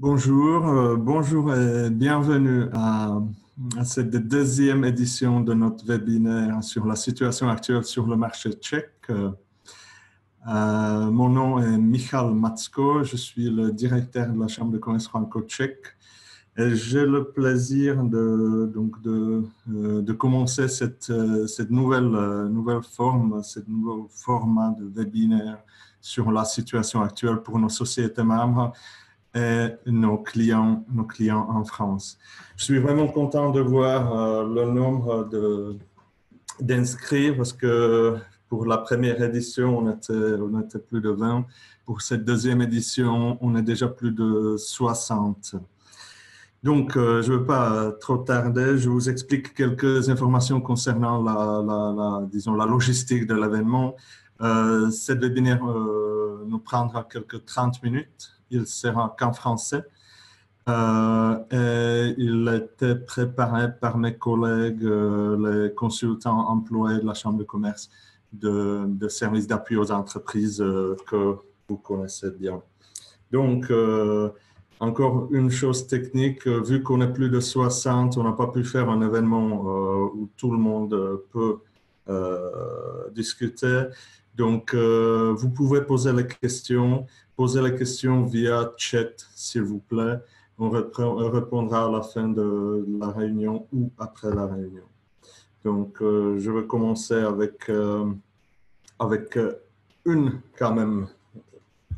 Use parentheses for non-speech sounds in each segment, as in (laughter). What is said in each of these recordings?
Bonjour, euh, bonjour et bienvenue à, cette deuxième édition de notre webinaire sur la situation actuelle sur le marché tchèque. Euh, mon nom est Michal Matsko, je suis le directeur de la Chambre de commerce franco-tchèque et j'ai le plaisir de, donc de, euh, de commencer cette, cette nouvelle, nouvelle forme, ce nouveau format de webinaire sur la situation actuelle pour nos sociétés membres nos clients, nos clients en France. Je suis vraiment content de voir euh, le nombre d'inscrits parce que pour la première édition, on était, on était plus de 20. Pour cette deuxième édition, on est déjà plus de 60. Donc, euh, je ne veux pas trop tarder. Je vous explique quelques informations concernant la, disons, la logistique de l'événement. Euh, cette webinaire nous prendra quelques 30 minutes il sera qu'en français. Euh, et il était préparé par mes collègues, euh, les consultants employés de la Chambre de commerce de, services d'appui aux entreprises euh, que vous connaissez bien. Donc, encore une chose technique, vu qu'on est plus de 60, on n'a pas pu faire un événement où tout le monde peut discuter. Donc, vous pouvez poser les questions Posez la question via chat, s'il vous plaît. On répondra à la fin de la réunion ou après la réunion. Donc, euh, je vais commencer avec, euh, avec euh, une, quand même,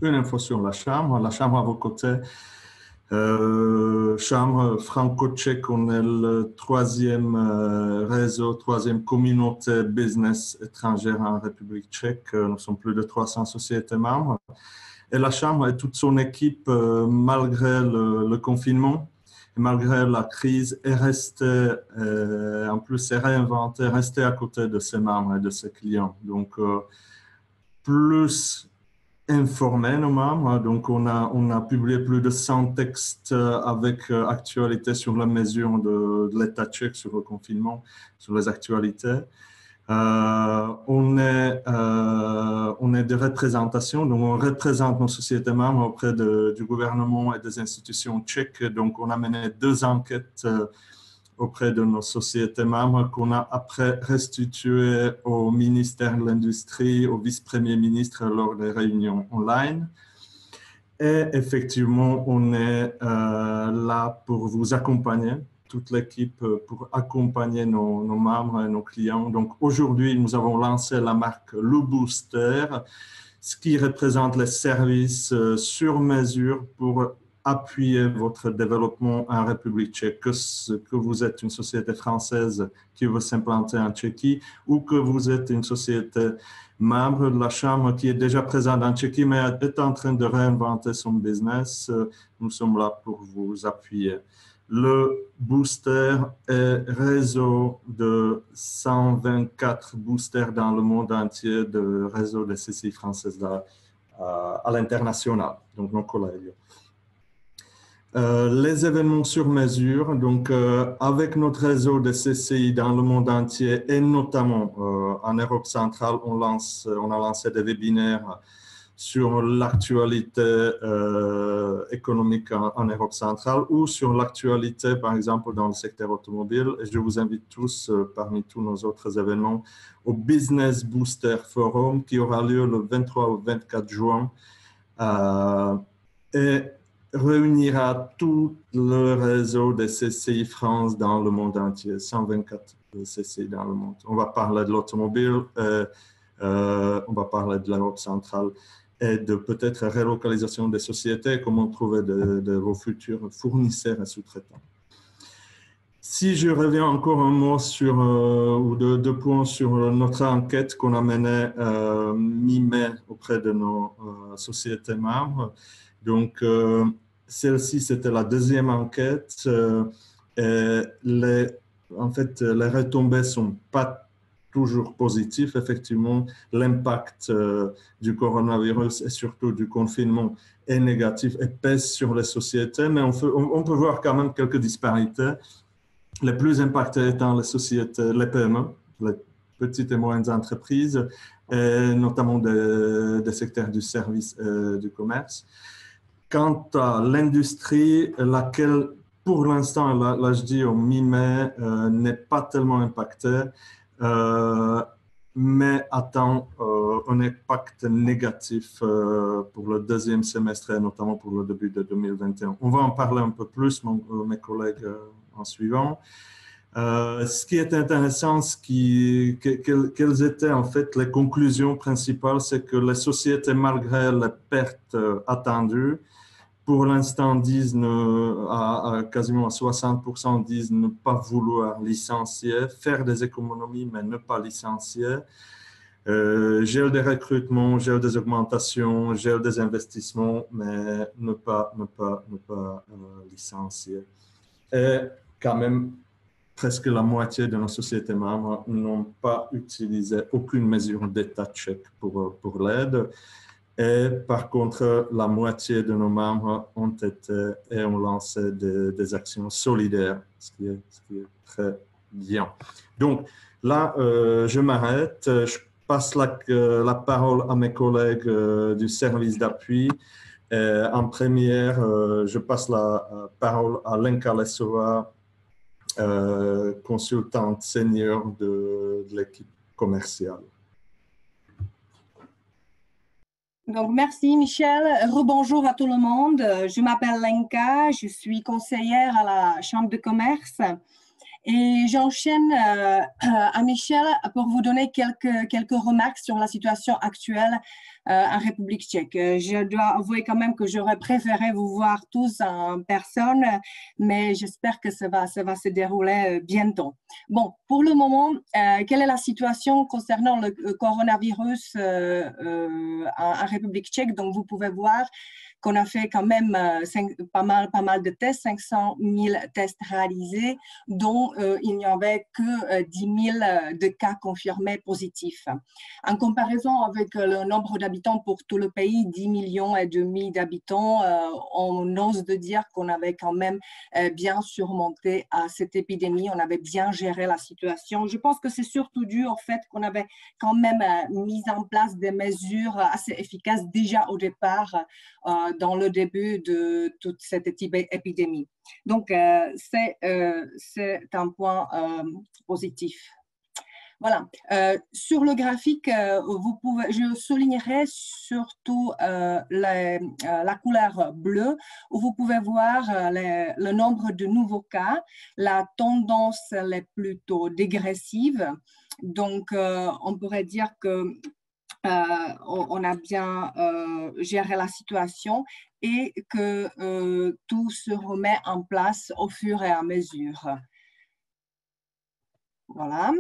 une info sur la chambre. La chambre à vos côtés. chambre franco-tchèque, on est le troisième réseau, troisième communauté business étrangère en République tchèque. Nous sommes plus de 300 sociétés membres. Et la Chambre et toute son équipe, euh, malgré le, confinement, et malgré la crise, est restée, euh, en plus, est réinventée, restée à côté de ses membres et de ses clients. Donc, euh, plus informé nos membres. Donc, on a, on a publié plus de 100 textes avec actualité sur la mesure de, de l'État tchèque sur le confinement, sur les actualités. Euh, on, est, euh, on est de représentation, donc on représente nos sociétés membres auprès du gouvernement et des institutions tchèques. Donc, on a mené deux enquêtes euh, auprès de nos sociétés membres qu'on a après restituées au ministère de l'Industrie, au vice-premier ministre lors des réunions online. Et effectivement, on est là pour vous accompagner toute l'équipe euh, pour accompagner nos, membres et nos clients. Donc aujourd'hui, nous avons lancé la marque Le Booster, ce qui représente les services euh, sur mesure pour appuyer votre développement en République tchèque, que, vous êtes une société française qui veut s'implanter en Tchéquie ou que vous êtes une société membre de la Chambre qui est déjà présente en Tchéquie mais est en train de réinventer son business. Nous sommes là pour vous appuyer le booster est réseau de 124 boosters dans le monde entier de réseau de CCI françaises à, à, l'international, donc nos collègues. Euh, les événements sur mesure, donc euh, avec notre réseau de CCI dans le monde entier et notamment euh, en Europe centrale, on, lance, on a lancé des webinaires sur l'actualité économique en, Europe centrale ou sur l'actualité, par exemple, dans le secteur automobile. Je vous invite tous, parmi tous nos autres événements, au Business Booster Forum qui aura lieu le 23 au 24 juin et réunira tout le réseau des CCI France dans le monde entier, 124 CCI dans le monde. On va parler de l'automobile, on va parler de l'Europe centrale et de peut-être relocalisation des sociétés, comment trouver de, vos futurs fournisseurs et sous-traitants. Si je reviens encore un mot sur, euh, ou deux, points sur notre enquête qu'on a menée euh, mi-mai auprès de nos euh, sociétés membres. Donc, celle-ci, c'était la deuxième enquête. et les, en fait, les retombées sont pas toujours positif. Effectivement, l'impact euh, du coronavirus et surtout du confinement est négatif et pèse sur les sociétés, mais on, peut voir quand même quelques disparités. Les plus impactées étant les sociétés, les PME, les petites et moyennes entreprises, et notamment des, secteurs du service et du commerce. Quant à l'industrie, laquelle pour l'instant, là, je dis au mi-mai, euh, n'est pas tellement impactée, euh, mais attend euh, un impact négatif pour le deuxième semestre et notamment pour le début de 2021. On va en parler un peu plus, mes collègues, en suivant. ce qui est intéressant, ce qui, quelles étaient en fait les conclusions principales, c'est que les sociétés, malgré les pertes attendues, pour l'instant, disent à, quasiment à 60% disent ne pas vouloir licencier, faire des économies, mais ne pas licencier. Euh, gel des recrutements, gel des augmentations, gel des investissements, mais ne pas, ne pas, ne pas euh, licencier. Et quand même, presque la moitié de nos sociétés membres n'ont pas utilisé aucune mesure d'état tchèque pour, pour l'aide. Et par contre, la moitié de nos membres ont été et ont lancé des, actions solidaires, ce qui, est, très bien. Donc là, euh, je m'arrête. Je passe la, euh, parole à mes collègues euh, du service d'appui. En première, je passe la parole à Lenka Lesova, consultante senior de l'équipe commerciale. Donc, merci Michel. Rebonjour à tout le monde. Je m'appelle Lenka, je suis conseillère à la Chambre de commerce et j'enchaîne euh, (clears throat) à Michel pour vous donner quelques, quelques remarques sur la situation actuelle euh, en République tchèque. Euh, je dois avouer quand même que j'aurais préféré vous voir tous en personne, mais j'espère que ça va, ça va se dérouler bientôt. Bon, pour le moment, quelle est la situation concernant le coronavirus en République tchèque Donc, vous pouvez voir qu'on a fait quand même euh, pas, mal, pas mal de tests, 500 000 tests réalisés, dont euh, il n'y avait que 10 euh, 000 de cas confirmés positifs. En comparaison avec le nombre d'habitants pour tout le pays, 10 millions et demi d'habitants, on ose de dire qu'on avait quand même bien surmonté à cette épidémie, on avait bien géré la situation. Je pense que c'est surtout dû au fait qu'on avait quand même mis en place des mesures assez efficaces déjà au départ dans le début de toute cette épidémie. Donc, euh, euh, c'est un point euh, positif. Voilà. sur le graphique, vous pouvez, je soulignerai surtout la, la, couleur bleue, où vous pouvez voir le nombre de nouveaux cas. La tendance est plutôt dégressive. Donc, on pourrait dire que euh, on, a bien euh, géré la situation et que euh, tout se remet en place au fur et à mesure. Voilà.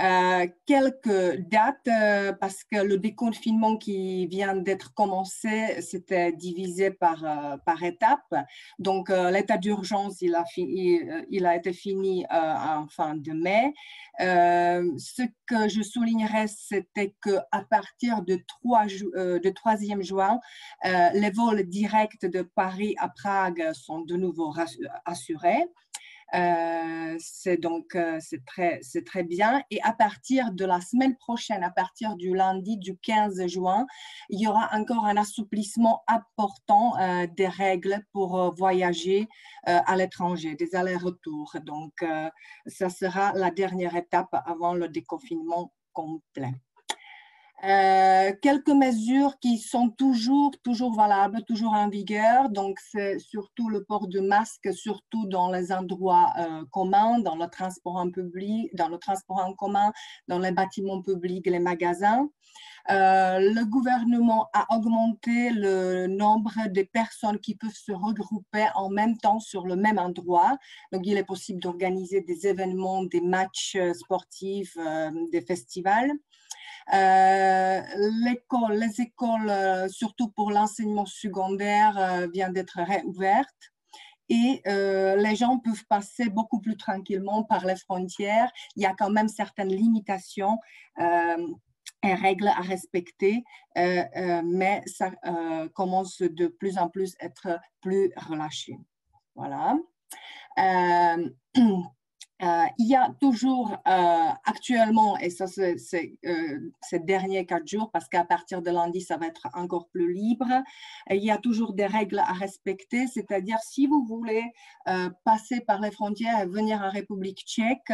Euh, quelques dates, euh, parce que le déconfinement qui vient d'être commencé, c'était divisé par, euh, par étapes. Donc, l'état d'urgence, il, a il a été fini en fin de mai. ce que je soulignerais, c'était qu'à partir de 3 de 3e juin, les vols directs de Paris à Prague sont de nouveau assurés. Euh, c'est donc euh, c'est très, très bien. Et à partir de la semaine prochaine, à partir du lundi du 15 juin, il y aura encore un assouplissement important euh, des règles pour voyager à l'étranger, des allers-retours. Donc, ça sera la dernière étape avant le déconfinement complet. Euh, quelques mesures qui sont toujours, toujours valables, toujours en vigueur. Donc, c'est surtout le port de masque, surtout dans les endroits euh, communs, dans le transport en public, dans le transport en commun, dans les bâtiments publics, les magasins. Euh, le gouvernement a augmenté le nombre de personnes qui peuvent se regrouper en même temps sur le même endroit. Donc, il est possible d'organiser des événements, des matchs sportifs, des festivals. Euh, les écoles, euh, surtout pour l'enseignement secondaire, euh, viennent d'être réouvertes et les gens peuvent passer beaucoup plus tranquillement par les frontières. Il y a quand même certaines limitations et règles à respecter, mais ça commence de plus en plus à être plus relâché. Voilà. (clears throat) euh, il y a toujours euh, actuellement, et ça c'est euh, ces derniers quatre jours, parce qu'à partir de lundi, ça va être encore plus libre, il y a toujours des règles à respecter, c'est-à-dire si vous voulez passer par les frontières et venir en République tchèque,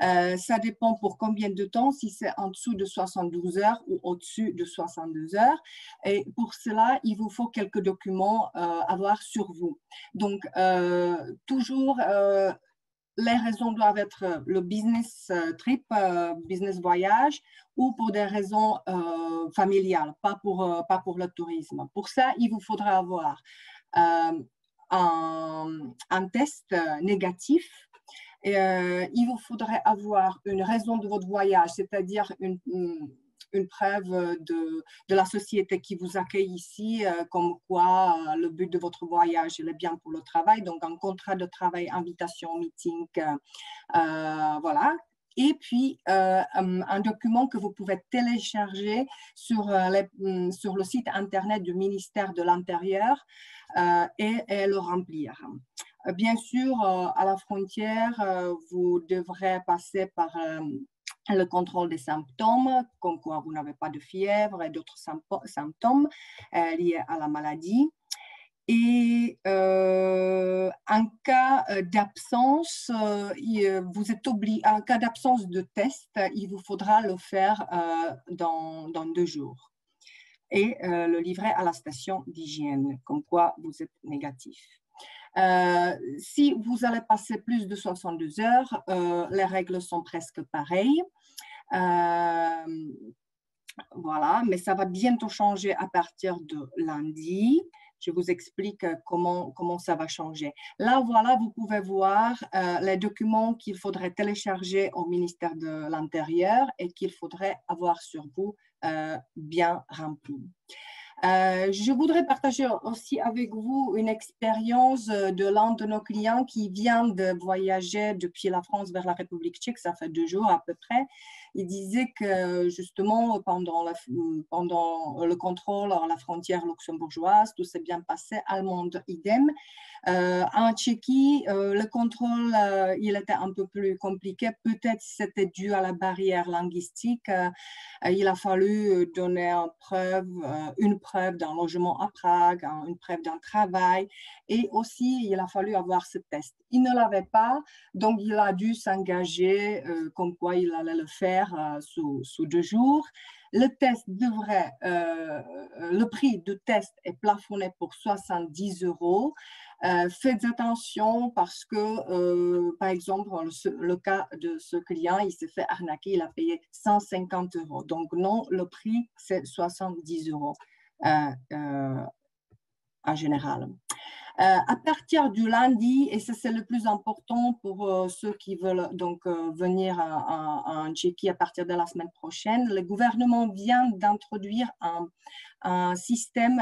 ça dépend pour combien de temps, si c'est en dessous de 72 heures ou au-dessus de 62 heures. Et pour cela, il vous faut quelques documents à avoir sur vous. Donc, toujours les raisons doivent être euh, le business euh, trip, euh, business voyage, ou pour des raisons familiales, pas pour, pas pour le tourisme. Pour ça, il vous faudra avoir un, test négatif. Il vous faudrait avoir une raison de votre voyage, c'est-à-dire une preuve de, de, la société qui vous accueille ici, euh, comme quoi euh, le but de votre voyage est bien pour le travail, donc un contrat de travail, invitation, meeting, euh, voilà. Et puis, un document que vous pouvez télécharger sur, les, mm, sur le site Internet du ministère de l'Intérieur et, le remplir. Bien sûr, à la frontière, vous devrez passer par le contrôle des symptômes, comme quoi vous n'avez pas de fièvre et d'autres symptômes liés à la maladie. Et euh, en cas euh, d'absence, vous êtes obligé, en cas d'absence de test, il vous faudra le faire dans, deux jours et le livrer à la station d'hygiène, comme quoi vous êtes négatif. Euh, si vous allez passer plus de 62 heures, euh, les règles sont presque pareilles. Euh, voilà, mais ça va bientôt changer à partir de lundi. Je vous explique comment, comment ça va changer. Là, voilà, vous pouvez voir les documents qu'il faudrait télécharger au ministère de l'Intérieur et qu'il faudrait avoir sur vous bien remplis. Euh, je voudrais partager aussi avec vous une expérience euh, de l'un de nos clients qui vient de voyager depuis la France vers la République tchèque, ça fait deux jours à peu près. Il disait que justement pendant, pendant le contrôle à la frontière luxembourgeoise, tout s'est bien passé, allemande idem. Euh, en Tchéquie, le contrôle, il était un peu plus compliqué. Peut-être c'était dû à la barrière linguistique. il a fallu donner une preuve, d'un logement à Prague, une preuve d'un travail. Et aussi, il a fallu avoir ce test. Il ne l'avait pas, donc il a dû s'engager euh, comme quoi il allait le faire euh, sous, deux jours. Le test devrait, euh, le prix du test est plafonné pour 70 euros. faites attention parce que, par exemple, le, cas de ce client, il s'est fait arnaquer, il a payé 150 euros. Donc, non, le prix, c'est 70 euros. Euh, euh, en général. Euh, à partir du lundi, et ça c'est le plus important pour ceux qui veulent donc venir en, Tchéquie à partir de la semaine prochaine, le gouvernement vient d'introduire un, système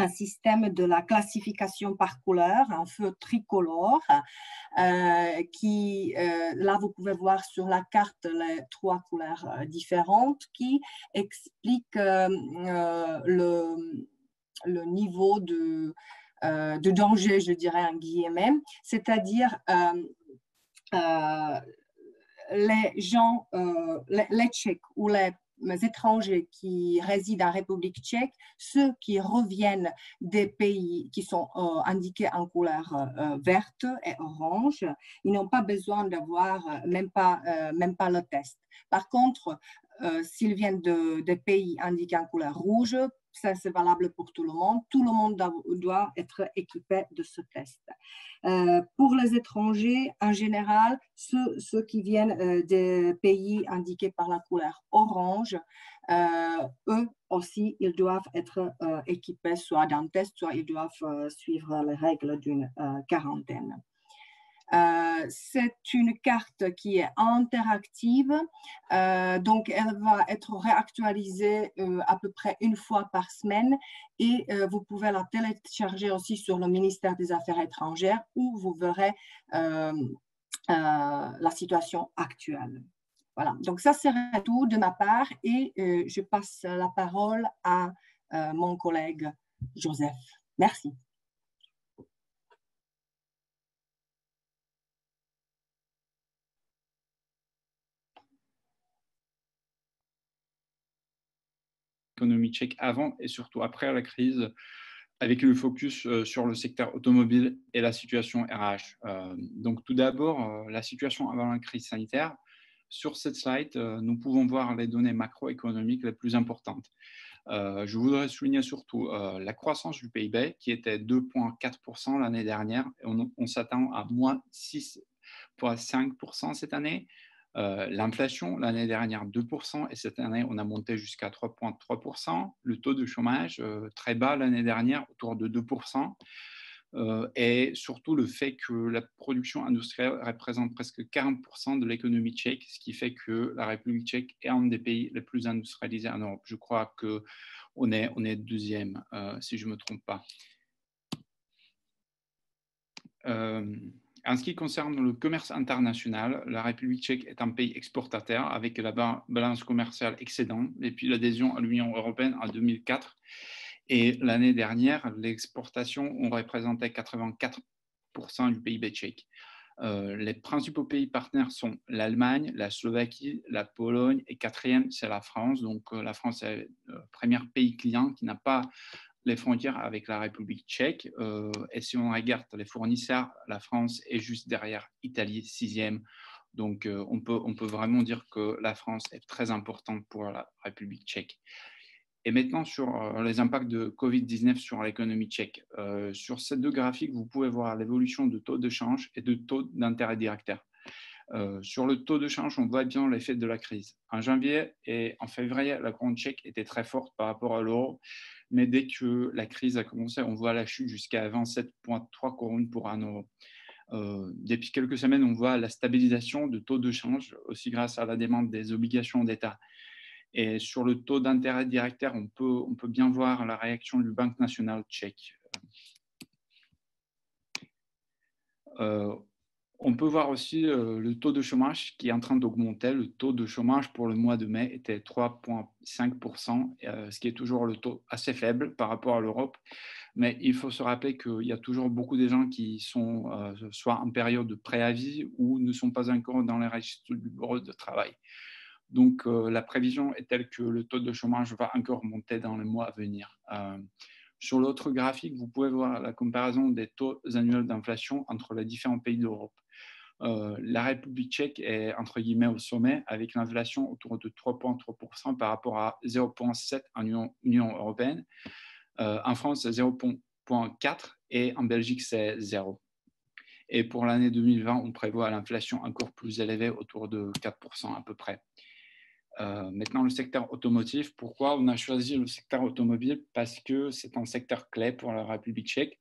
un système de la classification par couleur, un feu tricolore, euh, qui, euh, là, vous pouvez voir sur la carte les trois couleurs euh, différentes qui expliquent le, le, niveau de, de danger, je dirais, en guillemets, c'est-à-dire les gens, les, Tchèques ou les étrangers qui résident en République tchèque, ceux qui reviennent des pays qui sont euh, indiqués en couleur euh, verte et orange, ils n'ont pas besoin d'avoir euh, même, pas, même pas le test. Par contre, s'ils viennent de, pays indiqués en couleur rouge, ça c'est valable pour tout le monde. Tout le monde doit être équipé de ce test. Euh, pour les étrangers, en général, ceux, ceux qui viennent euh, des pays indiqués par la couleur orange, euh, eux aussi, ils doivent être équipés soit d'un test, soit ils doivent suivre les règles d'une quarantaine. Euh, c'est une carte qui est interactive, euh, donc elle va être réactualisée euh, à peu près une fois par semaine et vous pouvez la télécharger aussi sur le ministère des Affaires étrangères où vous verrez la situation actuelle. Voilà, donc ça serait tout de ma part et je passe la parole à mon collègue Joseph. Merci. L'économie tchèque avant et surtout après la crise, avec le focus sur le secteur automobile et la situation RH. donc tout d'abord, la situation avant la crise sanitaire. Sur cette slide, nous pouvons voir les données macroéconomiques les plus importantes. Euh, je voudrais souligner surtout euh, la croissance du PIB qui était 2,4% l'année dernière on, s'attend à moins 6,5% cette année. Euh, l'inflation l'année dernière 2% et cette année on a monté jusqu'à 3,3%. Le taux de chômage très bas l'année dernière autour de 2%. Euh, et surtout le fait que la production industrielle représente presque 40% de l'économie tchèque, ce qui fait que la République tchèque est un des pays les plus industrialisés en Europe. Je crois qu'on est, on est deuxième, euh, si je ne me trompe pas. En ce qui concerne le commerce international, la République tchèque est un pays exportateur avec la balance commerciale excédente depuis l'adhésion à l'Union européenne en 2004 et l'année dernière, ont représenté 84% du PIB tchèque. Euh, les principaux pays partenaires sont l'Allemagne, la Slovaquie, la Pologne et quatrième, c'est la France. Donc euh, la France est le premier pays client qui n'a pas les frontières avec la République tchèque. Euh, et si on regarde les fournisseurs, la France est juste derrière Italie, sixième. Donc on, peut, on peut vraiment dire que la France est très importante pour la République tchèque. Et maintenant, sur euh, les impacts de Covid-19 sur l'économie tchèque. Euh, sur ces deux graphiques, vous pouvez voir l'évolution de taux de change et de taux d'intérêt directeur. Euh, sur le taux de change, on voit bien l'effet de la crise. En janvier et en février, la couronne tchèque était très forte par rapport à l'euro, mais dès que la crise a commencé, on voit la chute jusqu'à 27,3 couronnes pour un euro. depuis quelques semaines, on voit la stabilisation de taux de change, aussi grâce à la demande des obligations d'État. Et sur le taux d'intérêt directeur, on peut, on peut bien voir la réaction du Banque national tchèque. Euh, on peut voir aussi euh, le taux de chômage qui est en train d'augmenter. Le taux de chômage pour le mois de mai était 3,5%, euh, ce qui est toujours le taux assez faible par rapport à l'Europe. Mais il faut se rappeler qu'il y a toujours beaucoup de gens qui sont soit en période de préavis ou ne sont pas encore dans les registres du bureau de travail. Donc, euh, la prévision est telle que le taux de chômage va encore monter dans les mois à venir. Euh, sur l'autre graphique, vous pouvez voir la comparaison des taux annuels d'inflation entre les différents pays d'Europe. Euh, la République tchèque est entre guillemets au sommet avec l'inflation autour de 3,3% par rapport à 0,7% en Union, européenne. en France, c'est 0,4% et en Belgique, c'est 0%. Et pour l'année 2020, on prévoit l'inflation encore plus élevée, autour de 4% à peu près. Euh, maintenant, le secteur automotif. Pourquoi on a choisi le secteur automobile? Parce que c'est un secteur clé pour la République tchèque.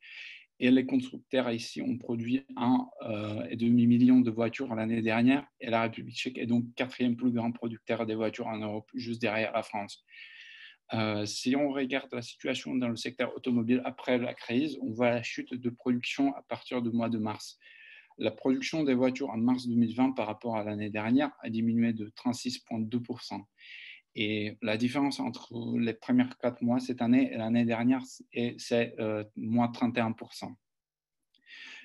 Et les constructeurs ici ont produit 1,5 euh, million de voitures l'année dernière. Et la République tchèque est donc quatrième plus grand producteur des voitures en Europe, juste derrière la France. Euh, si on regarde la situation dans le secteur automobile après la crise, on voit la chute de production à partir du mois de mars la production des voitures en mars 2020 par rapport à l'année dernière a diminué de 36,2%. Et la différence entre les premiers quatre mois cette année et l'année dernière, c'est euh, moins 31%.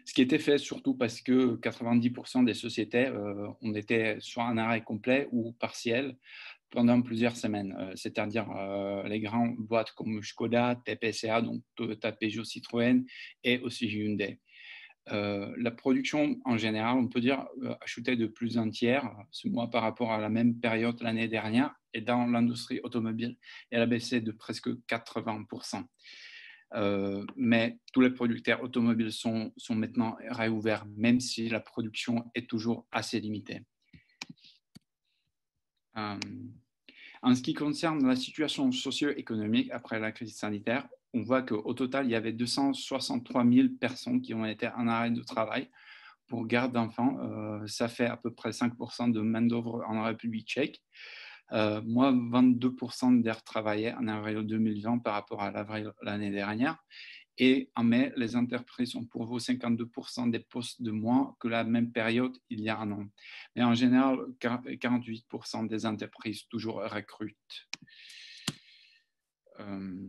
Ce qui était fait surtout parce que 90% des sociétés euh, ont été soit en arrêt complet ou partiel pendant plusieurs semaines, euh, c'est-à-dire les grandes boîtes comme Skoda, TPCA, donc Toyota, Peugeot, Citroën et aussi Hyundai. Euh, la production, en général, on peut dire, euh, a chuté de plus d'un tiers ce mois par rapport à la même période l'année dernière. Et dans l'industrie automobile, elle a baissé de presque 80%. Euh, mais tous les producteurs automobiles sont, sont maintenant réouverts, même si la production est toujours assez limitée. en ce qui concerne la situation socio-économique après la crise sanitaire, on voit qu'au total, il y avait 263 000 personnes qui ont été en arrêt de travail pour garde d'enfants. Euh, ça fait à peu près 5% de main-d'œuvre en République tchèque. Euh, moi, 22% d'air travaillé en avril 2020 par rapport à l'avril l'année dernière. Et en mai, les entreprises ont pourvu 52% des postes de moins que la même période il y a un an. Mais en général, 48% des entreprises toujours recrutent. Euh,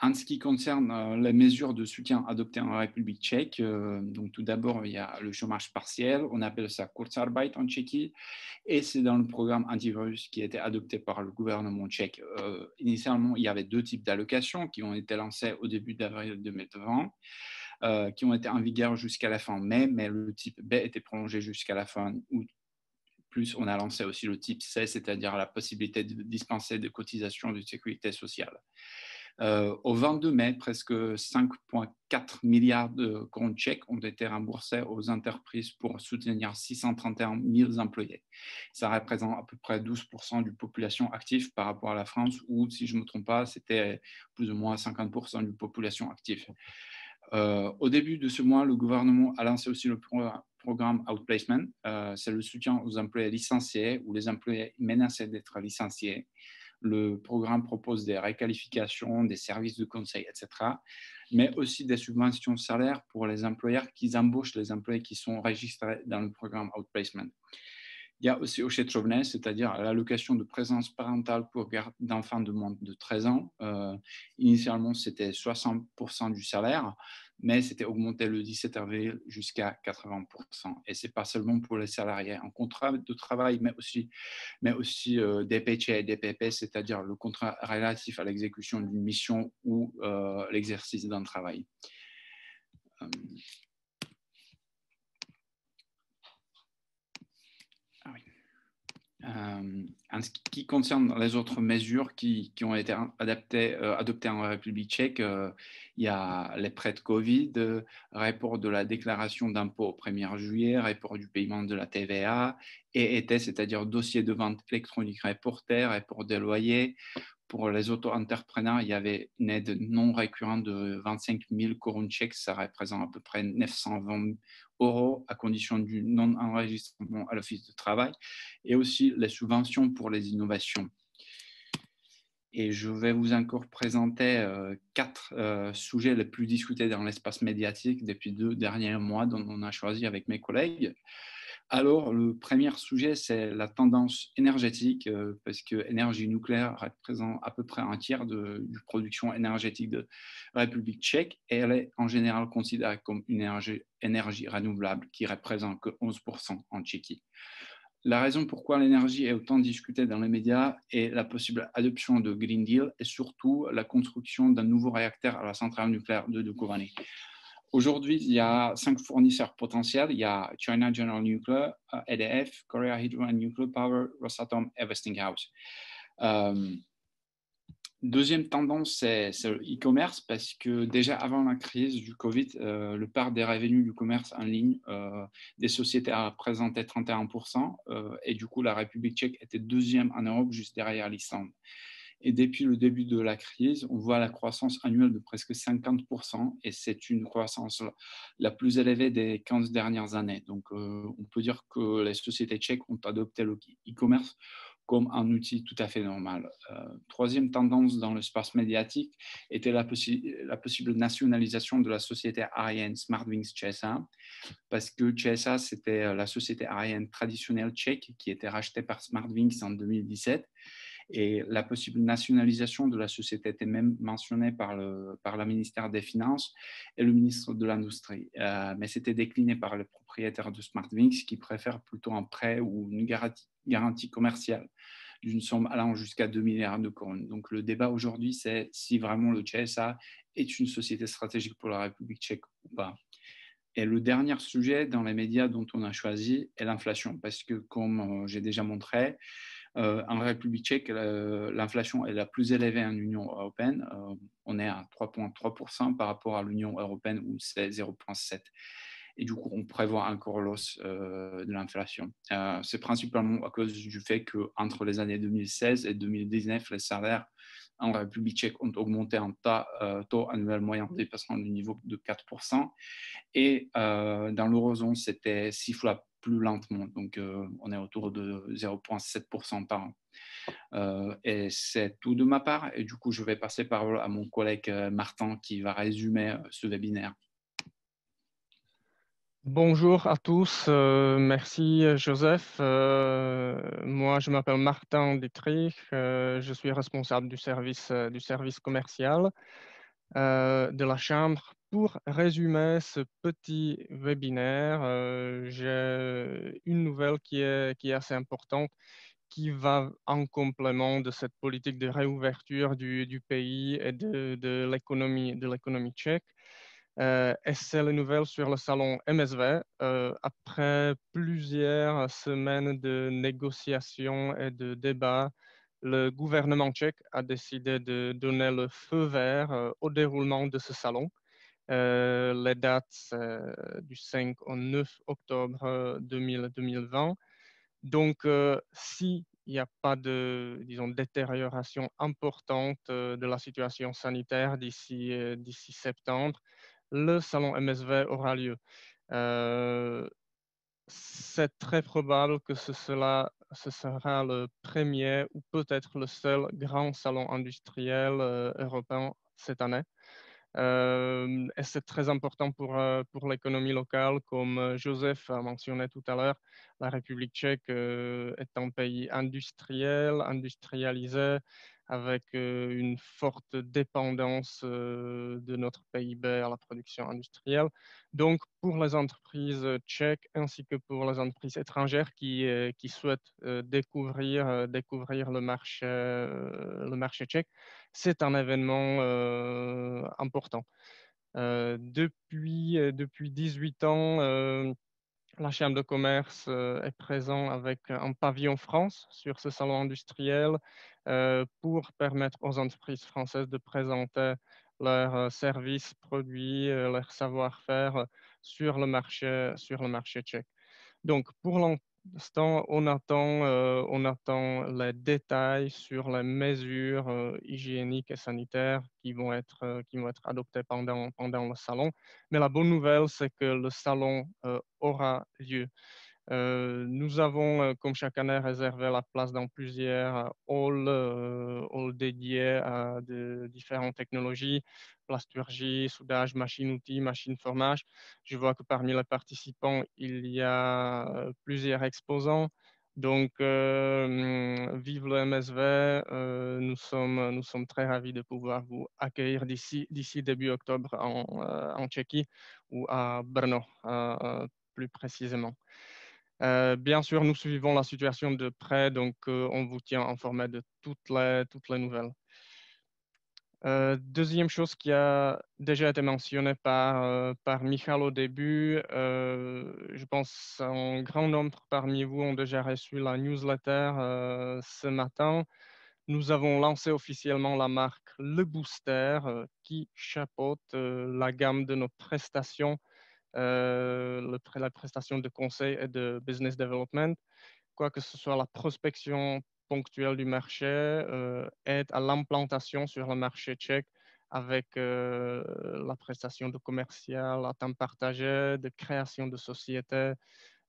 en ce qui concerne euh, les mesures de soutien adoptées en République tchèque, euh, donc tout d'abord, il y a le chômage partiel, on appelle ça Kurzarbeit en Tchéquie, et c'est dans le programme antivirus qui a été adopté par le gouvernement tchèque. Euh, initialement, il y avait deux types d'allocations qui ont été lancées au début d'avril 2020. qui ont été en vigueur jusqu'à la fin mai, mais le type B était prolongé jusqu'à la fin août. Plus, on a lancé aussi le type C, c'est-à-dire la possibilité de dispenser des cotisations de sécurité sociale. Euh, au 22 mai, presque 5,4 milliards de comptes tchèques ont été remboursés aux entreprises pour soutenir 631 000 employés. Ça représente à peu près 12% du population active par rapport à la France, où, si je ne me trompe pas, c'était plus ou moins 50% du population active. Euh, au début de ce mois, le gouvernement a lancé aussi le programme Outplacement. Euh, c'est le soutien aux employés licenciés ou les employés menacés d'être licenciés. Le programme propose des réqualifications, des services de conseil, etc., mais aussi des subventions salaires pour les employeurs qui embauchent les employés qui sont enregistrés dans le programme Outplacement. Il y a aussi Ochetrovne, c'est-à-dire l'allocation de présence parentale pour garde d'enfants de moins de 13 ans. Euh, initialement, c'était 60% du salaire mais c'était augmenté le 17 avril jusqu'à 80%. Et ce n'est pas seulement pour les salariés en contrat de travail, mais aussi, mais aussi euh, DPC et DPP, c'est-à-dire le contrat relatif à l'exécution d'une mission ou euh, l'exercice d'un travail. Euh, Euh, en ce qui concerne les autres mesures qui, ont été euh, adoptées en République tchèque, euh, il y a les prêts de Covid, rapport de la déclaration d'impôt au 1er juillet, rapport du paiement de la TVA, et était, c'est-à-dire dossier de vente électronique reporter, rapport des loyers. Pour les auto-entrepreneurs, il y avait une aide non récurrente de 25 000 couronnes tchèques, ça représente à peu près 920 euros à condition du non-enregistrement à l'Office de travail et aussi les subventions les innovations. Et je vais vous encore présenter euh, quatre euh, sujets les plus discutés dans l'espace médiatique depuis deux derniers mois dont on a choisi avec mes collègues. Alors, le premier sujet, c'est la tendance énergétique, euh, parce que l'énergie nucléaire représente à peu près un tiers de, la production énergétique de République tchèque, et elle est en général considérée comme une énergie, énergie renouvelable qui représente que 11% en Tchéquie. La raison pourquoi l'énergie est autant discutée dans les médias est la possible adoption de Green Deal et surtout la construction d'un nouveau réacteur à la centrale nucléaire de Dukovany. Aujourd'hui, il y a cinq fournisseurs potentiels. Il y a China General Nuclear, EDF, euh, Korea Hydro and Nuclear Power, Rosatom et Westinghouse. Euh, deuxième tendance, c'est le e-commerce parce que déjà avant la crise du Covid, euh, le part des revenus du commerce en ligne des sociétés a représenté 31% et du coup, la République tchèque était deuxième en Europe juste derrière l'Islande. Et depuis le début de la crise, on voit la croissance annuelle de presque 50%, et c'est une croissance la plus élevée des 15 dernières années. Donc, euh, on peut dire que les sociétés tchèques ont adopté le e-commerce comme un outil tout à fait normal. Euh, troisième tendance dans l'espace médiatique était la, la, possible nationalisation de la société aérienne Smartwings CSA, parce que CSA, c'était la société aérienne traditionnelle tchèque qui était rachetée par Smartwings en 2017 et la possible nationalisation de la société était même mentionnée par le, par ministère des Finances et le ministre de l'Industrie. Euh, mais c'était décliné par les propriétaires de Smartwings qui préfèrent plutôt un prêt ou une garantie, garantie commerciale d'une somme allant jusqu'à 2 milliards de couronnes. Donc le débat aujourd'hui, c'est si vraiment le CSA est une société stratégique pour la République tchèque ou pas. Et le dernier sujet dans les médias dont on a choisi est l'inflation, parce que comme euh, j'ai déjà montré, en République tchèque, l'inflation est la plus élevée en Union européenne. Euh, on est à 3,3% par rapport à l'Union européenne où c'est 0,7%. Et du coup, on prévoit encore l'os euh, de l'inflation. c'est principalement à cause du fait qu'entre les années 2016 et 2019, les salaires en République tchèque ont augmenté en taux annuel moyen dépassant le niveau de 4%. Et dans l'eurozone, c'était six fois plus lentement. Donc, euh, on est autour de 0,7% par an. Euh, et c'est tout de ma part. Et du coup, je vais passer parole à mon collègue euh, Martin qui va résumer ce webinaire. Bonjour à tous, merci Joseph. moi, je m'appelle Martin Dietrich, je suis responsable du service, du service commercial. de la Chambre. Pour résumer ce petit webinaire, j'ai une nouvelle qui est, qui est assez importante qui va en complément de cette politique de réouverture du, du pays et de, de l'économie tchèque. Euh, et c'est la nouvelle sur le salon MSV. Euh, après plusieurs semaines de négociations et de débats, le gouvernement tchèque a décidé de donner le feu vert euh, au déroulement de ce salon. Les dates du 5 au 9 octobre 2020. Donc, s'il n'y a pas de, disons, détérioration importante de la situation sanitaire d'ici septembre, le salon MSV aura lieu. Euh, c'est très probable que ce, sera, le premier ou peut-être le seul grand salon industriel euh, européen cette année. Et c'est très important pour, pour l'économie locale, comme Joseph a mentionné tout à l'heure. La République tchèque est un pays industriel, industrialisé, avec une forte dépendance de notre PIB à la production industrielle. Donc, pour les entreprises tchèques ainsi que pour les entreprises étrangères qui, qui souhaitent découvrir, découvrir le, marché, le marché tchèque, c'est un événement important. depuis, depuis 18 ans, la Chambre de commerce euh, est présente avec un pavillon France sur ce salon industriel euh, pour permettre aux entreprises françaises de présenter leurs euh, services, produits, leur savoir-faire sur le marché, sur le marché tchèque. Donc, pour l'instant, on attend, les détails sur les mesures hygiéniques et sanitaires qui vont être, être adoptées pendant le salon. Mais la bonne nouvelle, c'est que le salon aura lieu. Euh, nous avons, euh, comme chaque année, réservé la place dans plusieurs halls, euh, halls dédiés à différentes technologies, plasturgie, soudage, machine-outils, machine-formage. Je vois que parmi les participants, il y a plusieurs exposants. Donc, vive le MSV. nous, sommes, très ravis de pouvoir vous accueillir d'ici début octobre en Tchéquie ou à Brno, plus précisément. Euh, bien sûr, nous suivons la situation de près, donc euh, on vous tient informé de toutes les, toutes les nouvelles. Euh, deuxième chose qui a déjà été mentionnée par, par Michal au début, je pense un grand nombre parmi vous ont déjà reçu la newsletter ce matin. Nous avons lancé officiellement la marque Le Booster qui chapeaute la gamme de nos prestations euh, la prestation de conseil et de business development, quoi que ce soit la prospection ponctuelle du marché, euh, aide à l'implantation sur le marché tchèque avec euh, la prestation de commercial à temps partagé, de création de sociétés,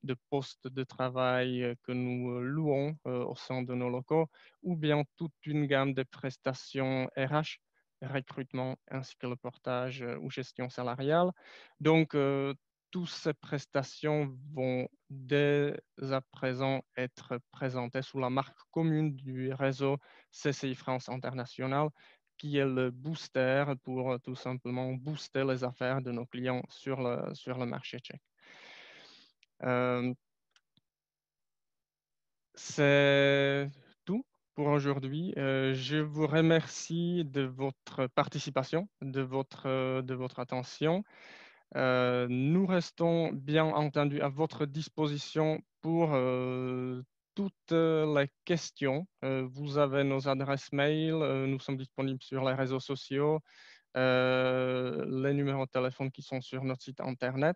de postes de travail que nous louons au sein de nos locaux, ou bien toute une gamme de prestations RH recrutement ainsi que le portage euh, ou gestion salariale. Donc, euh, toutes ces prestations vont dès à présent être présentées sous la marque commune du réseau CCI France International, qui est le booster pour euh, tout simplement booster les affaires de nos clients sur le, sur le marché tchèque. c'est pour aujourd'hui. Euh, je vous remercie de votre participation, de votre, euh, de votre attention. Euh, nous restons bien entendu à votre disposition pour toutes les questions. vous avez nos adresses mail, nous sommes disponibles sur les réseaux sociaux, les numéros de téléphone qui sont sur notre site internet.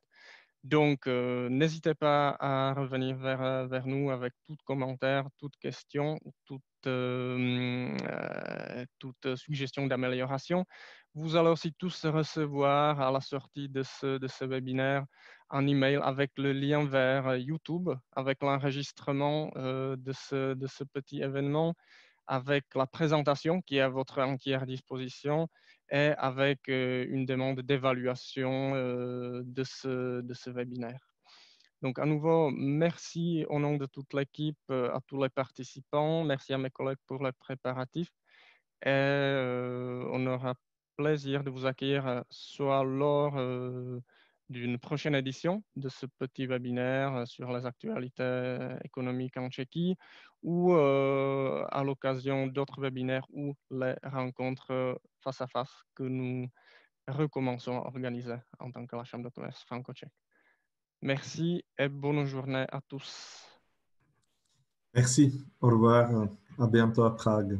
Donc, n'hésitez pas à revenir vers, vers nous avec tout commentaire, toute question, toute euh, euh, toute suggestion d'amélioration. Vous allez aussi tous recevoir à la sortie de ce, webinaire un email avec le lien vers YouTube, avec l'enregistrement euh, de, ce, de ce petit événement, avec la présentation qui est à votre entière disposition et avec une demande d'évaluation de, ce, de ce webinaire. Donc, à nouveau, merci au nom de toute l'équipe, euh, à tous les participants. Merci à mes collègues pour les préparatifs. Et euh, on aura plaisir de vous accueillir soit lors d'une prochaine édition de ce petit webinaire sur les actualités économiques en Tchéquie ou à l'occasion d'autres webinaires ou les rencontres face à face que nous recommençons à organiser en tant que la Chambre de commerce franco-tchèque. Merci et bonne journée à tous. Merci. Au revoir. À bientôt à Prague.